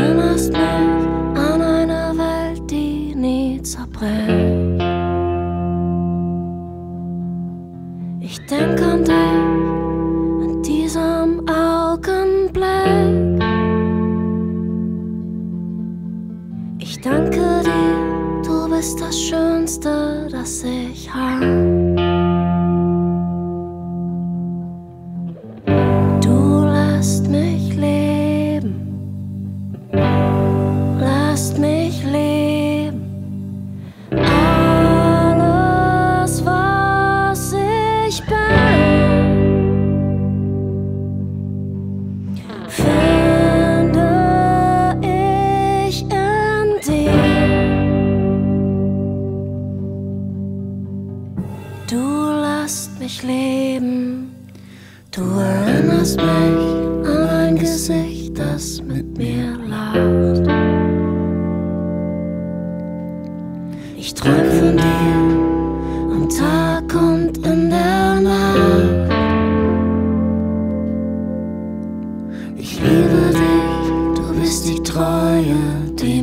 erinnerst mich an eine Welt, die nie zerbricht. Ich denke an dich in diesem Augenblick. Ich danke dir, du bist das Schönste, das ich habe. Ich träum von dir am Tag und in Treue, die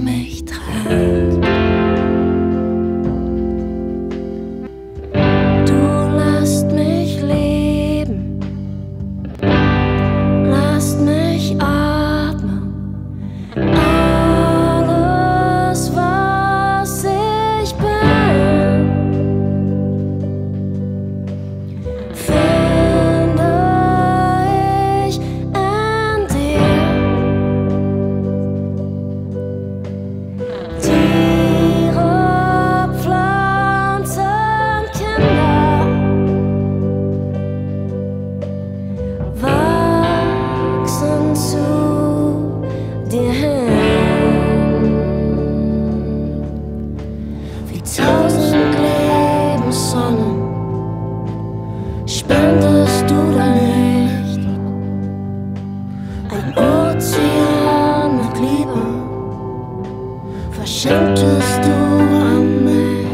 verschenkest du an mich.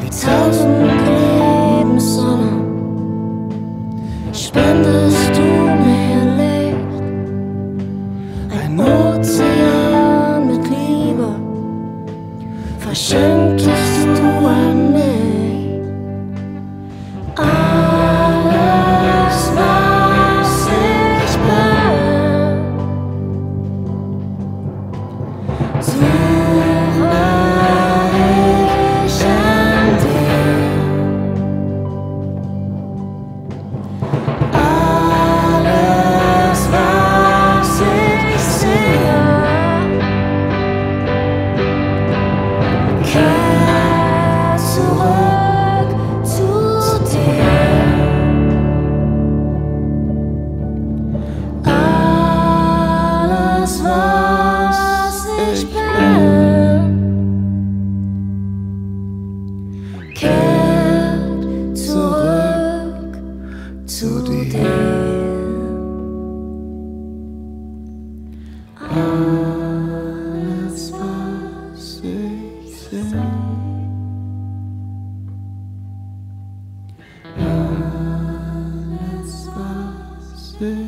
Wie tausend Lebenssonnen spendest du mir Licht. Ein Ozean mit Liebe verschenkest say